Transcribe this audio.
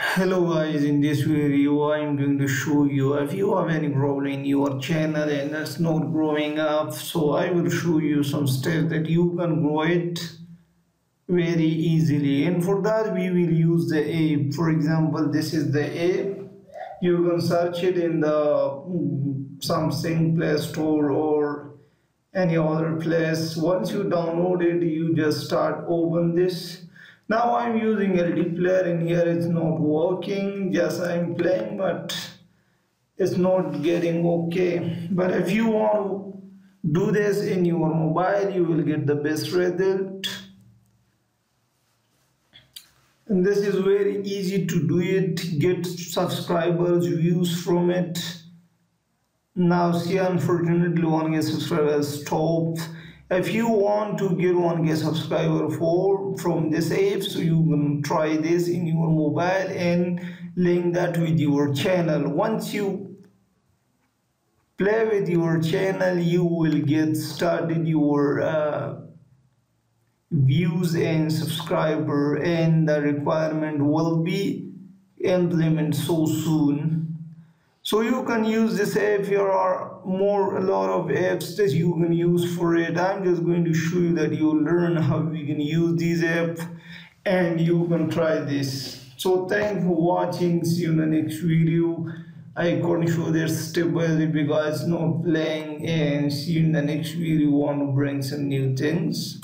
hello guys in this video i'm going to show you if you have any problem in your channel and it's not growing up so i will show you some steps that you can grow it very easily. And for that we will use the app. For example this is the app. You can search it in the mm, samsung play store or any other place. Once you download it you just start open this now I'm using LD player in here. It's not working. Just I'm playing but it's not getting okay. But if you want to do this in your mobile you will get the best result. And this is very easy to do it. Get subscribers views from it. Now see unfortunately one get subscribers stopped if you want to get 1k subscriber for from this app so you can try this in your mobile and link that with your channel. Once you play with your channel you will get started your uh, views and subscriber and the requirement will be implemented so soon so you can use this app there are more a lot of apps that you can use for it. I'm just going to show you that you learn how you can use these apps and you can try this. So thanks for watching. See you in the next video. I couldn't show this step by step because not playing. And see you in the next video. Want to bring some new things